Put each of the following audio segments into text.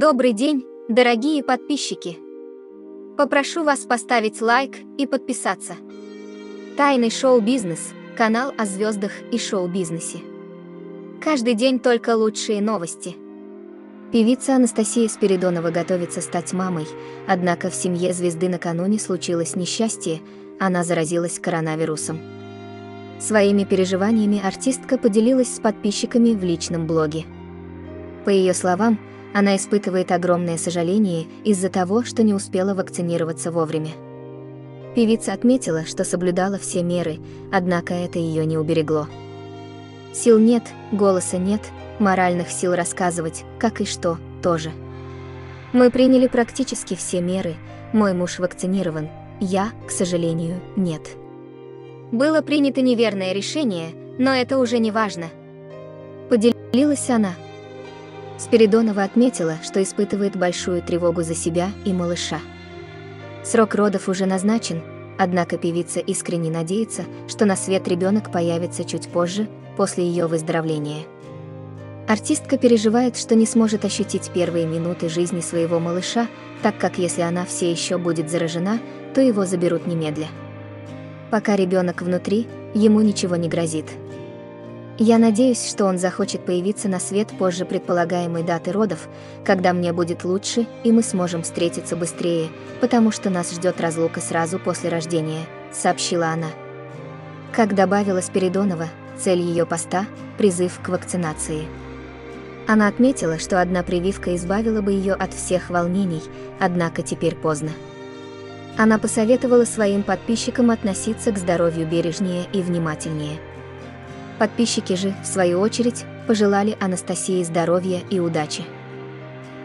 Добрый день, дорогие подписчики! Попрошу вас поставить лайк и подписаться. Тайный шоу-бизнес – канал о звездах и шоу-бизнесе. Каждый день только лучшие новости. Певица Анастасия Спиридонова готовится стать мамой, однако в семье звезды накануне случилось несчастье, она заразилась коронавирусом. Своими переживаниями артистка поделилась с подписчиками в личном блоге. По ее словам, она испытывает огромное сожаление из-за того, что не успела вакцинироваться вовремя. Певица отметила, что соблюдала все меры, однако это ее не уберегло. Сил нет, голоса нет, моральных сил рассказывать, как и что, тоже. Мы приняли практически все меры, мой муж вакцинирован, я, к сожалению, нет. Было принято неверное решение, но это уже не важно. Поделилась она. Спиридонова отметила, что испытывает большую тревогу за себя и малыша. Срок родов уже назначен, однако певица искренне надеется, что на свет ребенок появится чуть позже, после ее выздоровления. Артистка переживает, что не сможет ощутить первые минуты жизни своего малыша, так как если она все еще будет заражена, то его заберут немедля. Пока ребенок внутри, ему ничего не грозит. Я надеюсь, что он захочет появиться на свет позже предполагаемой даты родов, когда мне будет лучше, и мы сможем встретиться быстрее, потому что нас ждет разлука сразу после рождения, сообщила она. Как добавила Спиридонова, цель ее поста – призыв к вакцинации. Она отметила, что одна прививка избавила бы ее от всех волнений, однако теперь поздно. Она посоветовала своим подписчикам относиться к здоровью бережнее и внимательнее. Подписчики же, в свою очередь, пожелали Анастасии здоровья и удачи.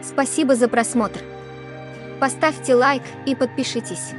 Спасибо за просмотр. Поставьте лайк и подпишитесь.